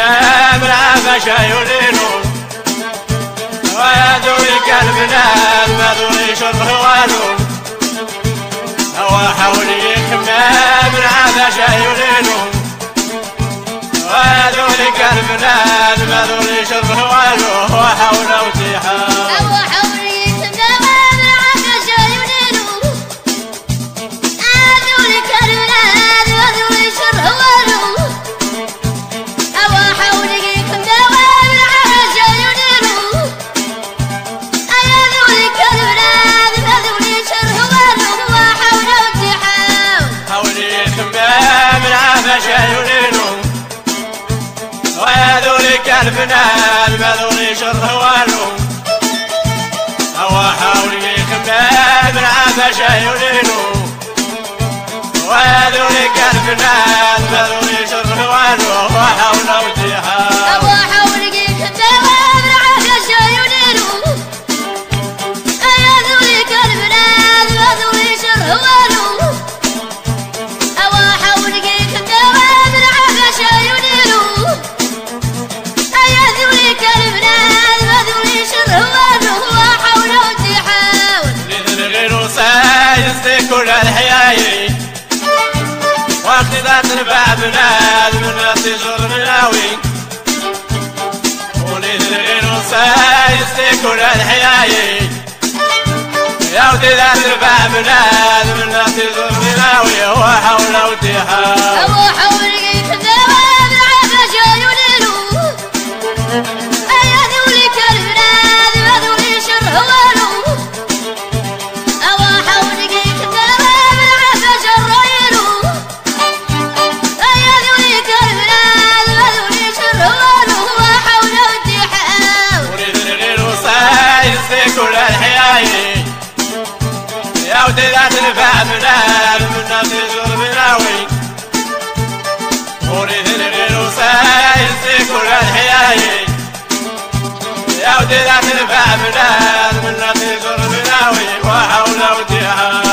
خمام العافا شايولينو ويا ذوي قلبنا ما ذوي شرب والو هو حولي خمام العافا شايولينو ويا ذوي قلبنا ما ذوي شرب والو وحول وتيحان البنات ما شر والو. هو حاول يخمم العافا شايولينو وهذولك البنات ما شر والو. وحاول وتيحاول كل ذات البابنا من تجر مناوي وليد الغين وسايس كل الحياي يا ودي ذات البابنا من تجر مناوي وحول وتحاول ودلات الفهم نال من نفس بناوي وريد الغير وسايس كل الحياي يا ودلات الفهم نال من نفس بناوي وحول وتحاول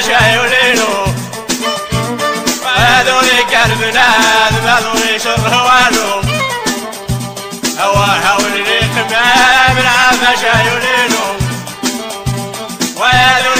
فشاي وليلو هذولي قلبنا هذولي شر والو هو حول لي خمام العافا شاي وليلو وهذولي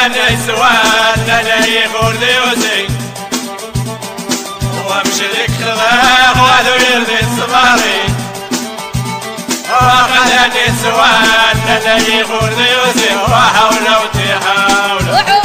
وخلاني سوان لا يخور ديوسي وامشي لك خذاق وهذو يرضي الصباري وخلاني سوان لا يخور ديوسي وحاولوا تحاولوا